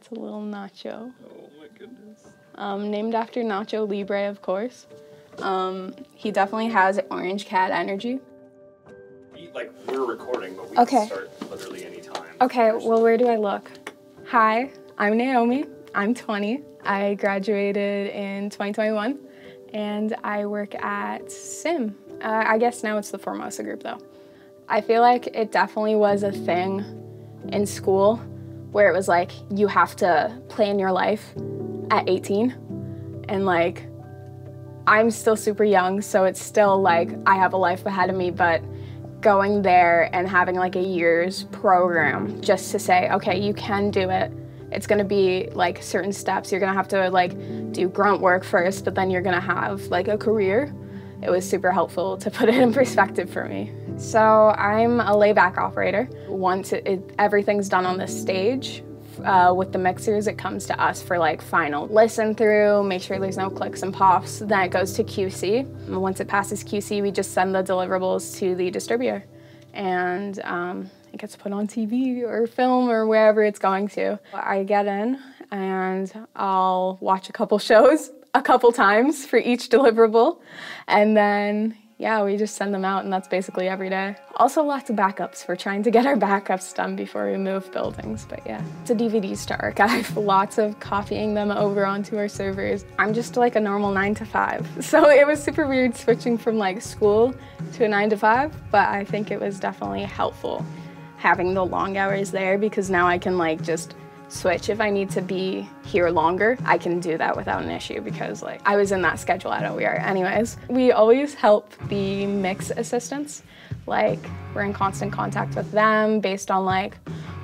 That's a little nacho. Oh my goodness. Um, named after Nacho Libre, of course. Um, he definitely has orange cat energy. We, like we're recording, but we Okay. can start literally anytime. Okay, well, where do I look? Hi, I'm Naomi. I'm 20. I graduated in 2021 and I work at SIM. Uh, I guess now it's the Formosa group though. I feel like it definitely was a thing in school where it was like you have to plan your life at 18 and like I'm still super young, so it's still like I have a life ahead of me, but going there and having like a year's program just to say, okay, you can do it. It's gonna be like certain steps. You're gonna have to like do grunt work first, but then you're gonna have like a career. It was super helpful to put it in perspective for me. So I'm a layback operator. Once it, it, everything's done on the stage, uh, with the mixers, it comes to us for like final listen through, make sure there's no clicks and pops. Then it goes to QC. And once it passes QC, we just send the deliverables to the distributor, and um, it gets put on TV or film or wherever it's going to. I get in and I'll watch a couple shows a couple times for each deliverable, and then yeah, we just send them out, and that's basically every day. Also, lots of backups. We're trying to get our backups done before we move buildings, but yeah. It's a DVDs to archive, lots of copying them over onto our servers. I'm just like a normal nine to five, so it was super weird switching from like school to a nine to five, but I think it was definitely helpful having the long hours there because now I can like just switch if I need to be here longer. I can do that without an issue because like I was in that schedule at OIART anyways. We always help the mix assistants. Like we're in constant contact with them based on like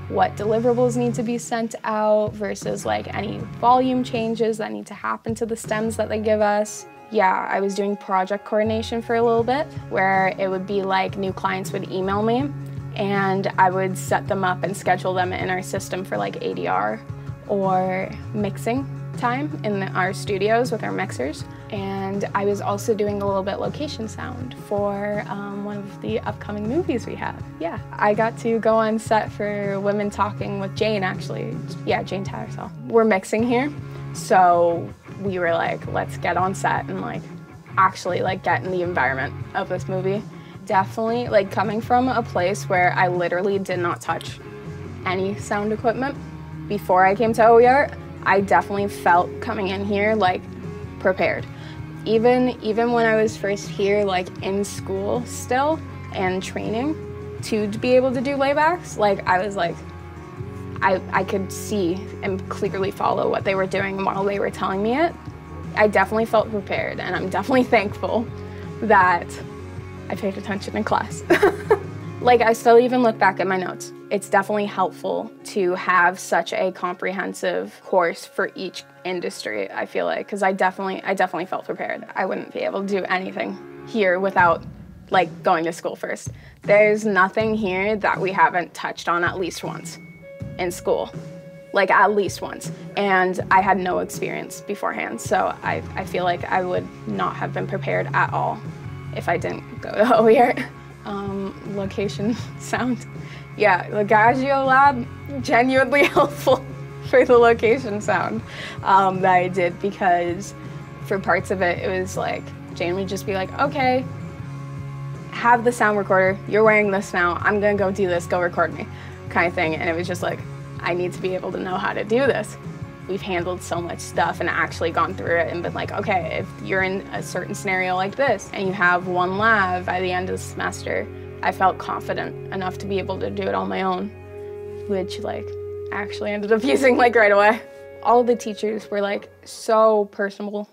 what deliverables need to be sent out versus like any volume changes that need to happen to the stems that they give us. Yeah, I was doing project coordination for a little bit where it would be like new clients would email me and I would set them up and schedule them in our system for like ADR or mixing time in our studios with our mixers. And I was also doing a little bit location sound for um, one of the upcoming movies we have. Yeah, I got to go on set for Women Talking with Jane actually. Yeah, Jane Tattersall. We're mixing here, so we were like, let's get on set and like actually like get in the environment of this movie definitely like coming from a place where I literally did not touch any sound equipment before I came to OIART, I definitely felt coming in here like prepared. Even even when I was first here like in school still and training to be able to do laybacks, like I was like I, I could see and clearly follow what they were doing while they were telling me it. I definitely felt prepared and I'm definitely thankful that I paid attention in class. like, I still even look back at my notes. It's definitely helpful to have such a comprehensive course for each industry, I feel like, because I definitely, I definitely felt prepared. I wouldn't be able to do anything here without like going to school first. There's nothing here that we haven't touched on at least once in school. Like at least once. And I had no experience beforehand. So I, I feel like I would not have been prepared at all if I didn't go to OIART. Um, location sound. Yeah, the Gaggio lab, genuinely helpful for the location sound um, that I did because for parts of it, it was like, Jane would just be like, okay, have the sound recorder, you're wearing this now, I'm gonna go do this, go record me, kind of thing. And it was just like, I need to be able to know how to do this we've handled so much stuff and actually gone through it and been like, okay, if you're in a certain scenario like this and you have one lab by the end of the semester, I felt confident enough to be able to do it on my own, which like actually ended up using like right away. All the teachers were like so personable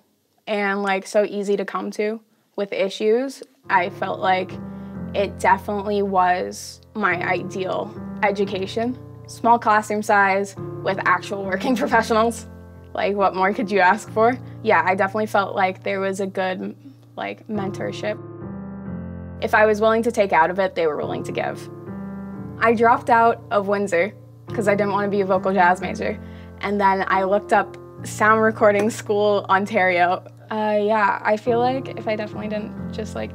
and like so easy to come to with issues. I felt like it definitely was my ideal education small classroom size with actual working professionals. Like what more could you ask for? Yeah, I definitely felt like there was a good like mentorship. If I was willing to take out of it, they were willing to give. I dropped out of Windsor because I didn't want to be a vocal jazz major. And then I looked up Sound Recording School Ontario. Uh, yeah, I feel like if I definitely didn't just like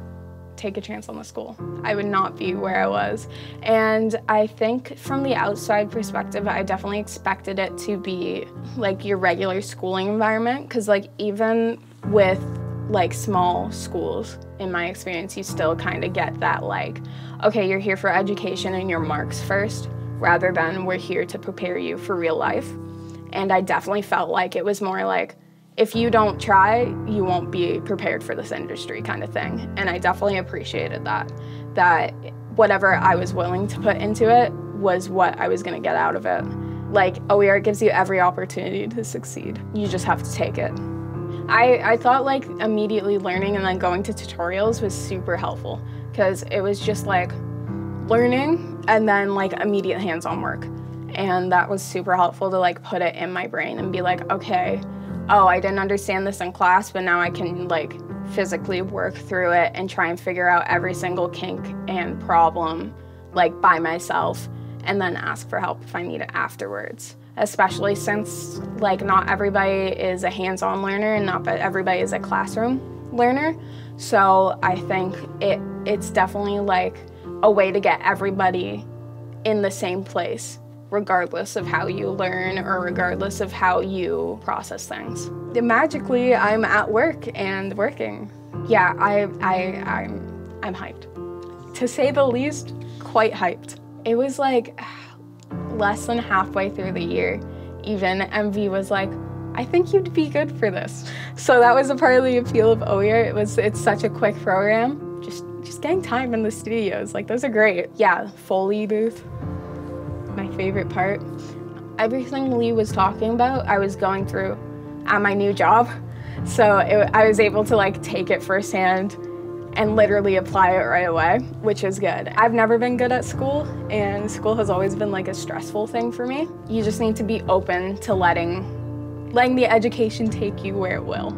take a chance on the school. I would not be where I was. And I think from the outside perspective, I definitely expected it to be like your regular schooling environment. Because, like, even with like small schools, in my experience, you still kind of get that, like, okay, you're here for education and your marks first, rather than we're here to prepare you for real life. And I definitely felt like it was more like, if you don't try, you won't be prepared for this industry kind of thing. And I definitely appreciated that, that whatever I was willing to put into it was what I was gonna get out of it. Like OIART gives you every opportunity to succeed. You just have to take it. I, I thought like immediately learning and then going to tutorials was super helpful because it was just like learning and then like immediate hands-on work. And that was super helpful to like put it in my brain and be like, okay, oh, I didn't understand this in class, but now I can like physically work through it and try and figure out every single kink and problem like by myself and then ask for help if I need it afterwards. Especially since like not everybody is a hands-on learner and not everybody is a classroom learner. So I think it it's definitely like a way to get everybody in the same place regardless of how you learn or regardless of how you process things. Magically, I'm at work and working. Yeah, I, I, I'm, I'm hyped. To say the least, quite hyped. It was like less than halfway through the year, even MV was like, I think you'd be good for this. So that was a part of the appeal of OIART. It was, it's such a quick program. Just, just getting time in the studios, like those are great. Yeah, Foley booth, favorite part. Everything Lee was talking about, I was going through at my new job. So it, I was able to like take it firsthand and literally apply it right away, which is good. I've never been good at school and school has always been like a stressful thing for me. You just need to be open to letting, letting the education take you where it will.